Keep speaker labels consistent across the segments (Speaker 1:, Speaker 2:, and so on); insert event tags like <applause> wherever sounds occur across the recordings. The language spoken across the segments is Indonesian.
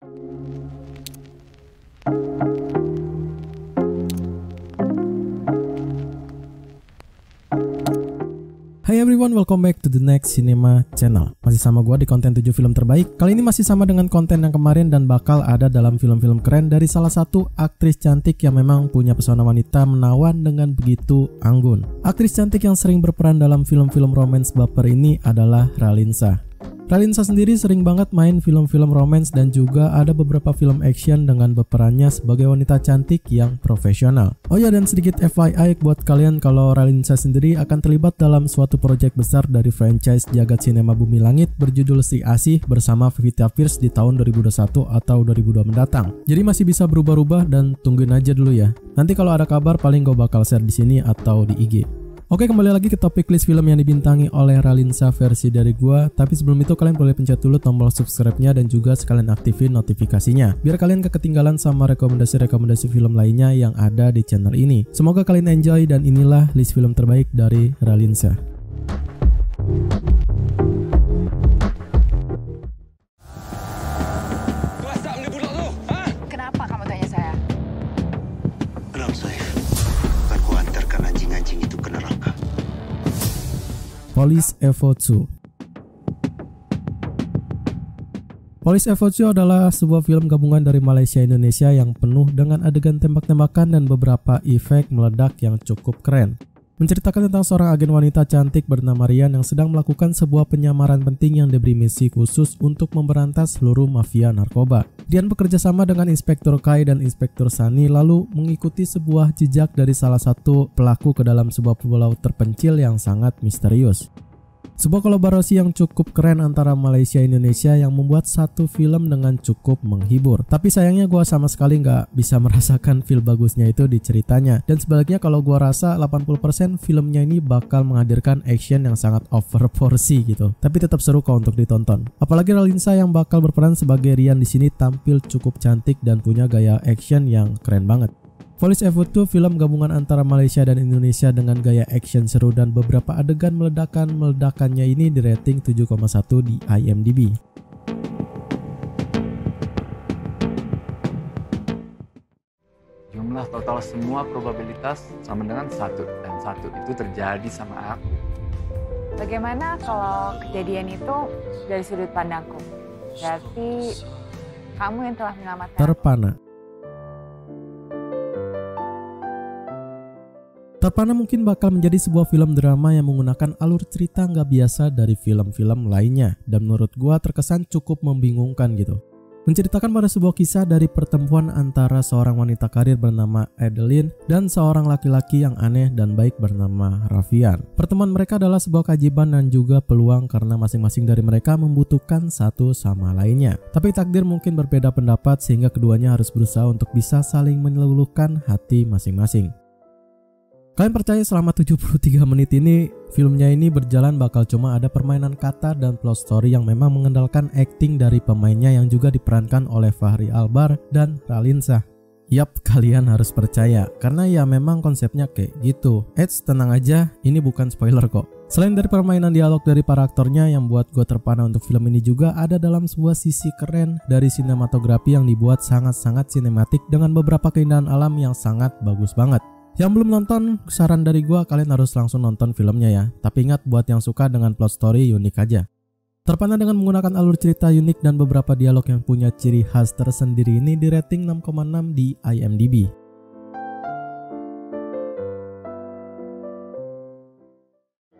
Speaker 1: Hai everyone, welcome back to the next cinema channel. Masih sama gua di konten 7 film terbaik. Kali ini masih sama dengan konten yang kemarin dan bakal ada dalam film-film keren dari salah satu aktris cantik yang memang punya pesona wanita menawan dengan begitu anggun. Aktris cantik yang sering berperan dalam film-film romance baper ini adalah Ralinsa. Ralinsa sendiri sering banget main film-film romance dan juga ada beberapa film action dengan berperannya sebagai wanita cantik yang profesional. Oh ya dan sedikit FYI buat kalian kalau Ralinsa sendiri akan terlibat dalam suatu proyek besar dari franchise jagat sinema Bumi Langit berjudul Si Asih bersama Vivita Pierce di tahun 2021 atau 2002 mendatang. Jadi masih bisa berubah-ubah dan tungguin aja dulu ya. Nanti kalau ada kabar paling gue bakal share di sini atau di IG. Oke kembali lagi ke topik list film yang dibintangi oleh Ralinsa versi dari gua. Tapi sebelum itu kalian boleh pencet dulu tombol subscribe-nya dan juga sekalian aktifin notifikasinya Biar kalian gak ketinggalan sama rekomendasi-rekomendasi film lainnya yang ada di channel ini. Semoga kalian enjoy dan inilah list film terbaik dari Ralinsa Police Evo 2 Police Evo 2 adalah sebuah film gabungan dari Malaysia Indonesia yang penuh dengan adegan tembak-tembakan dan beberapa efek meledak yang cukup keren. Menceritakan tentang seorang agen wanita cantik bernama Rian yang sedang melakukan sebuah penyamaran penting yang diberi misi khusus untuk memberantas seluruh mafia narkoba. Rian bekerja sama dengan Inspektur Kai dan Inspektur Sani lalu mengikuti sebuah jejak dari salah satu pelaku ke dalam sebuah pulau terpencil yang sangat misterius. Sebuah kolaborasi yang cukup keren antara Malaysia Indonesia yang membuat satu film dengan cukup menghibur. Tapi sayangnya gua sama sekali nggak bisa <laughs> merasakan feel bagusnya itu di ceritanya. Dan sebaliknya kalau gua rasa 80% filmnya ini bakal menghadirkan action yang sangat over porsi gitu. Tapi tetap seru kok untuk ditonton. Apalagi Ralinsa yang bakal berperan sebagai Rian di sini tampil cukup cantik dan punya gaya action yang keren banget. Police Evo 2 film gabungan antara Malaysia dan Indonesia dengan gaya action seru dan beberapa adegan meledakan-meledakannya ini di rating 7,1 di IMDb.
Speaker 2: Jumlah total semua probabilitas sama dengan satu dan satu itu terjadi sama aku.
Speaker 3: Bagaimana kalau kejadian itu dari sudut pandangku? Berarti kamu yang telah menyelamatkan.
Speaker 1: Terpana Terpana mungkin bakal menjadi sebuah film drama yang menggunakan alur cerita nggak biasa dari film-film lainnya dan menurut gua terkesan cukup membingungkan gitu. Menceritakan pada sebuah kisah dari pertemuan antara seorang wanita karir bernama Adeline dan seorang laki-laki yang aneh dan baik bernama Rafian. Pertemuan mereka adalah sebuah keajaiban dan juga peluang karena masing-masing dari mereka membutuhkan satu sama lainnya. Tapi takdir mungkin berbeda pendapat sehingga keduanya harus berusaha untuk bisa saling meluluhkan hati masing-masing. Kalian percaya selama 73 menit ini filmnya ini berjalan bakal cuma ada permainan kata dan plot story yang memang mengandalkan acting dari pemainnya yang juga diperankan oleh Fahri Albar dan Ralinsa. Yap, kalian harus percaya karena ya memang konsepnya kayak gitu. Eits, tenang aja, ini bukan spoiler kok. Selain dari permainan dialog dari para aktornya yang buat gue terpana untuk film ini juga ada dalam sebuah sisi keren dari sinematografi yang dibuat sangat-sangat sinematik dengan beberapa keindahan alam yang sangat bagus banget. Yang belum nonton, saran dari gua kalian harus langsung nonton filmnya ya. Tapi ingat buat yang suka dengan plot story unik aja. Terpana dengan menggunakan alur cerita unik dan beberapa dialog yang punya ciri khas tersendiri ini di rating 6,6 di IMDb.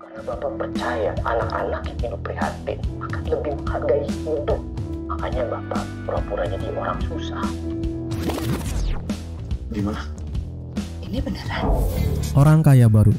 Speaker 4: Karena Bapak percaya anak-anak yang hidup prihatin akan lebih menghargai hidup. Makanya Bapak pura-pura jadi orang susah.
Speaker 5: Gimana?
Speaker 3: Ini beneran.
Speaker 1: Orang kaya baru.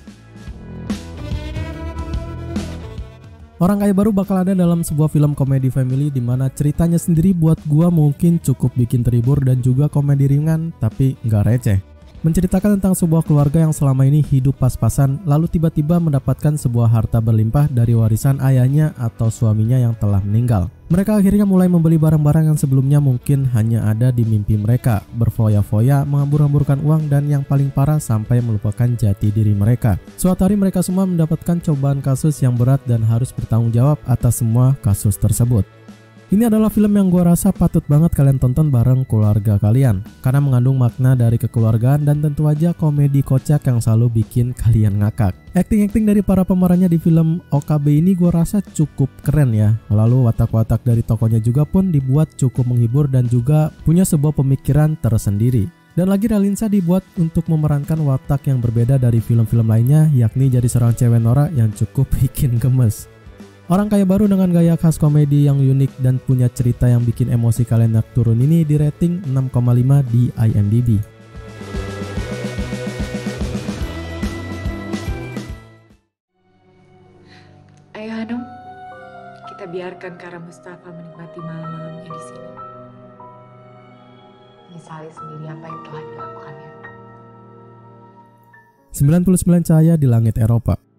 Speaker 1: Orang kaya baru bakal ada dalam sebuah film komedi family di mana ceritanya sendiri buat gua mungkin cukup bikin terhibur dan juga komedi ringan tapi nggak receh. Menceritakan tentang sebuah keluarga yang selama ini hidup pas-pasan lalu tiba-tiba mendapatkan sebuah harta berlimpah dari warisan ayahnya atau suaminya yang telah meninggal. Mereka akhirnya mulai membeli barang-barang yang sebelumnya mungkin hanya ada di mimpi mereka, berfoya-foya, menghambur-hamburkan uang dan yang paling parah sampai melupakan jati diri mereka. Suatu hari mereka semua mendapatkan cobaan kasus yang berat dan harus bertanggung jawab atas semua kasus tersebut. Ini adalah film yang gua rasa patut banget kalian tonton bareng keluarga kalian karena mengandung makna dari kekeluargaan dan tentu aja komedi kocak yang selalu bikin kalian ngakak. Acting-acting dari para pemerannya di film OKB ini gua rasa cukup keren ya. Lalu watak-watak dari tokonya juga pun dibuat cukup menghibur dan juga punya sebuah pemikiran tersendiri. Dan lagi Ralinsa dibuat untuk memerankan watak yang berbeda dari film-film lainnya yakni jadi seorang cewek norak yang cukup <laughs> bikin gemes. Orang kaya baru dengan gaya khas komedi yang unik dan punya cerita yang bikin emosi kalian nak turun ini di rating 6,5 di IMDb.
Speaker 3: Ayo Hanum, kita biarkan Kara Mustafa menikmati malam-malamnya di sini. Menyesali sendiri apa yang telah dilakukannya.
Speaker 1: 99 Cahaya di Langit Eropa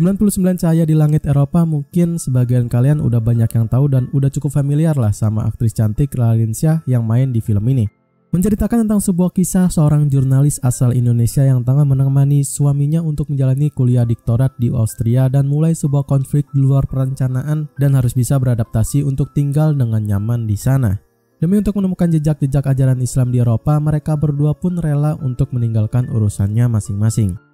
Speaker 1: 99 Cahaya di Langit Eropa mungkin sebagian kalian udah banyak yang tahu dan udah cukup familiar lah sama aktris cantik Ralinsyah yang main di film ini. Menceritakan tentang sebuah kisah seorang jurnalis asal Indonesia yang tengah menemani suaminya untuk menjalani kuliah diktorat di Austria dan mulai sebuah konflik di luar perencanaan dan harus bisa beradaptasi untuk tinggal dengan nyaman di sana. Demi untuk menemukan jejak-jejak ajaran Islam di Eropa, mereka berdua pun rela untuk meninggalkan urusannya masing-masing.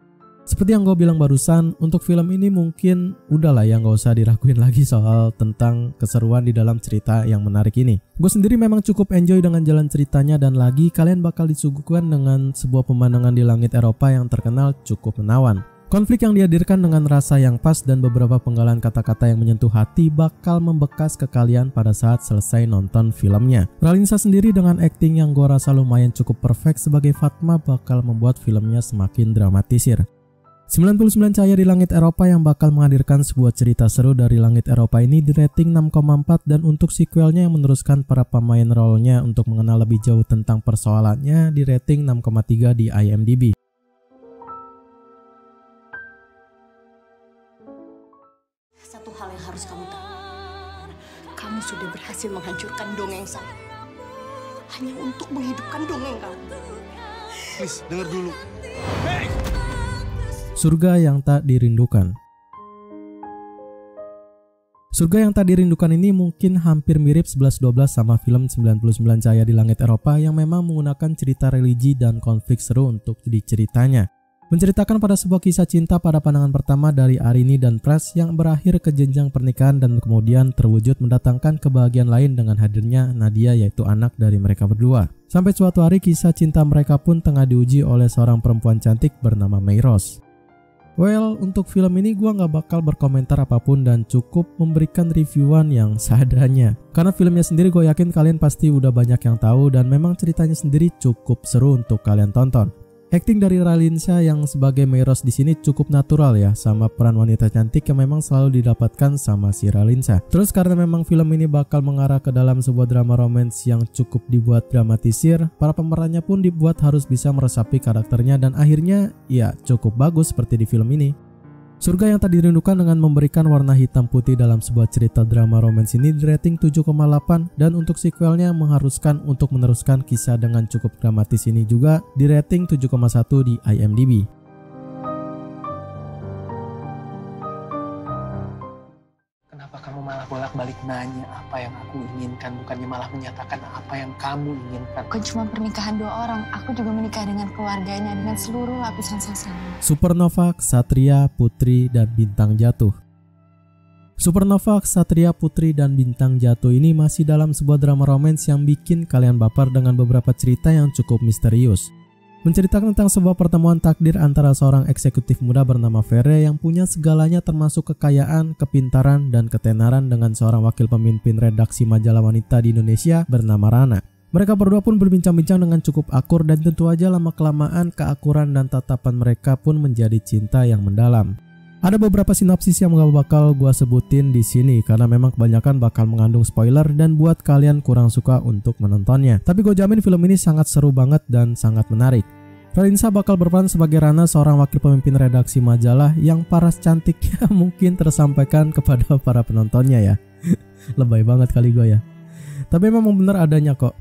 Speaker 1: Seperti yang gue bilang barusan, untuk film ini mungkin udahlah ya nggak usah diraguin <laughs> lagi soal tentang keseruan di dalam cerita yang menarik ini. Gue sendiri memang cukup enjoy dengan jalan ceritanya dan lagi kalian bakal disuguhkan dengan sebuah pemandangan di langit Eropa yang terkenal cukup menawan. Konflik yang dihadirkan dengan rasa yang pas dan beberapa penggalan kata-kata yang menyentuh hati bakal membekas ke kalian pada saat selesai nonton filmnya. Ralinsa sendiri dengan acting yang gue rasa lumayan cukup perfect sebagai Fatma bakal membuat filmnya semakin dramatisir. 99 Cahaya di Langit Eropa yang bakal menghadirkan sebuah cerita seru dari Langit Eropa ini di rating 6,4 dan untuk sequelnya yang meneruskan para pemain role-nya untuk mengenal lebih jauh tentang persoalannya di rating 6,3 di IMDb.
Speaker 6: Satu hal yang harus kamu tahu. Kamu sudah berhasil menghancurkan dongeng saya. Hanya untuk menghidupkan dongeng kamu.
Speaker 5: Please, denger dulu.
Speaker 1: Surga yang tak dirindukan. Surga yang tak dirindukan ini mungkin hampir mirip 11-12 sama film 99 Cahaya di Langit Eropa yang memang menggunakan cerita religi dan konflik seru untuk diceritanya. Menceritakan pada sebuah kisah cinta pada pandangan pertama dari Arini dan Pras yang berakhir ke jenjang pernikahan dan kemudian terwujud mendatangkan kebahagiaan lain dengan hadirnya Nadia yaitu anak dari mereka berdua. Sampai suatu hari kisah cinta mereka pun tengah diuji oleh seorang perempuan cantik bernama Mayros. Well, untuk film ini gua nggak bakal berkomentar apa pun dan cukup memberikan reviewan yang seadanya. Karena filmnya sendiri gue yakin kalian pasti udah banyak yang tahu dan memang ceritanya sendiri cukup seru untuk kalian tonton. Acting dari Ralinsa yang sebagai Meros di sini cukup natural ya sama peran wanita cantik yang memang selalu didapatkan sama si Ralinsa. Terus karena memang film ini bakal mengarah ke dalam sebuah drama romance yang cukup dibuat dramatisir, para pemerannya pun dibuat harus bisa meresapi karakternya dan akhirnya ya cukup bagus seperti di film ini. Surga yang tak dirindukan dengan memberikan warna hitam putih dalam sebuah cerita drama romance ini di rating 7,8 dan untuk sequelnya mengharuskan untuk meneruskan kisah dengan cukup dramatis ini juga di rating 7,1 di IMDb.
Speaker 7: Malah bolak-balik nanya apa yang aku inginkan, bukannya malah menyatakan apa yang kamu inginkan?
Speaker 6: Bukan cuma pernikahan dua orang, aku juga menikah dengan keluarganya dengan seluruh lapisan sosial.
Speaker 1: Supernova, Ksatria, Putri, dan Bintang Jatuh. Supernova, Ksatria, Putri, dan Bintang Jatuh ini masih dalam sebuah drama romance yang bikin kalian baper dengan beberapa cerita yang cukup misterius. Menceritakan tentang sebuah pertemuan takdir antara seorang eksekutif muda bernama Vere yang punya segalanya termasuk kekayaan, kepintaran, dan ketenaran dengan seorang wakil pemimpin redaksi majalah wanita di Indonesia bernama Rana. Mereka berdua pun berbincang-bincang dengan cukup akur dan tentu aja lama-kelamaan keakuran dan tatapan mereka pun menjadi cinta yang mendalam. Ada beberapa sinopsis yang gak bakal gua sebutin di sini karena memang kebanyakan bakal mengandung spoiler dan buat kalian kurang suka untuk menontonnya. Tapi gue jamin film ini sangat seru banget dan sangat menarik. Ralinsa bakal berperan sebagai Rana seorang wakil pemimpin redaksi majalah yang paras cantiknya <laughs> mungkin tersampaikan kepada para penontonnya ya. <laughs> Lebay banget kali gue ya. Tapi memang benar adanya kok.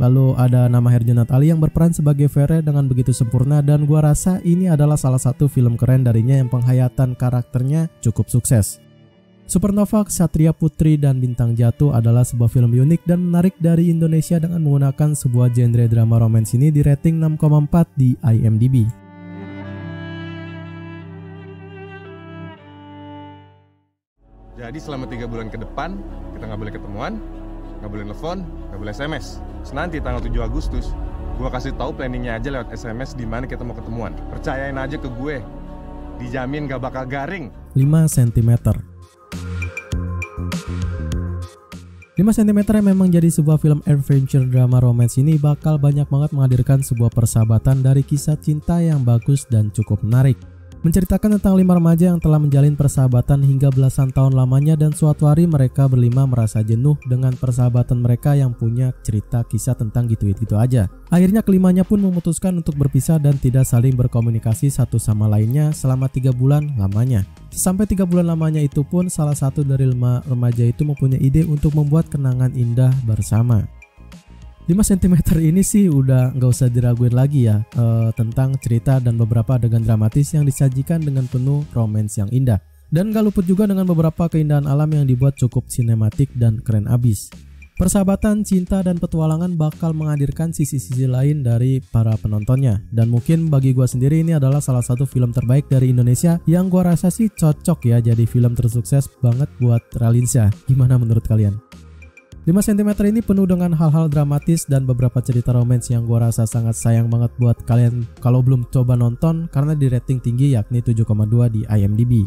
Speaker 1: Lalu ada nama Herjunot Ali yang berperan sebagai Vere dengan begitu sempurna dan gua rasa ini adalah salah satu film keren darinya yang penghayatan karakternya cukup sukses. Supernova, Satria Putri, dan Bintang Jatuh adalah sebuah film unik dan menarik dari Indonesia dengan menggunakan sebuah genre drama romance ini di rating 6,4 di IMDb.
Speaker 8: Jadi selama tiga bulan ke depan kita nggak boleh ketemuan, nggak boleh telepon, nggak boleh SMS. Terus nanti tanggal 7 Agustus, gua kasih tahu planningnya aja lewat SMS di mana kita mau ketemuan. Percayain aja ke gue, dijamin gak bakal garing.
Speaker 1: 5 cm 5 cm yang memang jadi sebuah film adventure drama romance ini bakal banyak banget menghadirkan sebuah persahabatan dari kisah cinta yang bagus dan cukup menarik menceritakan tentang lima remaja yang telah menjalin persahabatan hingga belasan tahun lamanya dan suatu hari mereka berlima merasa jenuh dengan persahabatan mereka yang punya cerita kisah tentang gitu-gitu aja. Akhirnya kelimanya pun memutuskan untuk berpisah dan tidak saling berkomunikasi satu sama lainnya selama tiga bulan lamanya. Sampai tiga bulan lamanya itu pun salah satu dari lima remaja itu mempunyai ide untuk membuat kenangan indah bersama. 5 cm ini sih udah nggak usah diraguin lagi ya uh, tentang cerita dan beberapa adegan dramatis yang disajikan dengan penuh romance yang indah. Dan gak luput juga dengan beberapa keindahan alam yang dibuat cukup sinematik dan keren abis. Persahabatan, cinta, dan petualangan bakal menghadirkan sisi-sisi lain dari para penontonnya. Dan mungkin bagi gue sendiri ini adalah salah satu film terbaik dari Indonesia yang gue rasa sih cocok ya jadi film tersukses banget buat Ralinsa. Gimana menurut kalian? 5 cm ini penuh dengan hal-hal dramatis dan beberapa cerita romance yang gua rasa sangat sayang banget buat kalian kalau belum coba nonton karena di rating tinggi yakni 7,2 di IMDb.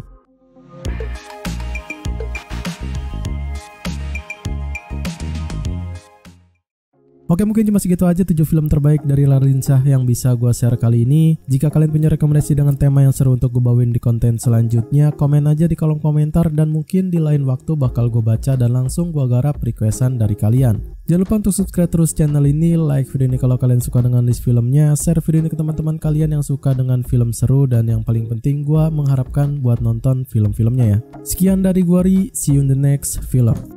Speaker 1: Oke mungkin cuma segitu aja 7 film terbaik dari Larinsah yang bisa gue share kali ini. Jika kalian punya rekomendasi dengan tema yang seru untuk gue bawain di konten selanjutnya Komen aja di kolom komentar dan mungkin di lain waktu bakal gue baca dan langsung gue garap requestan dari kalian. Jangan lupa untuk subscribe terus channel ini, like video ini kalau kalian suka dengan list filmnya Share video ini ke teman-teman kalian yang suka dengan film seru Dan yang paling penting gue mengharapkan buat nonton film-filmnya ya. Sekian dari gue Ri, see you in the next film